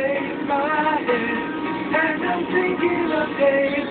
raise my head, and I'm thinking of days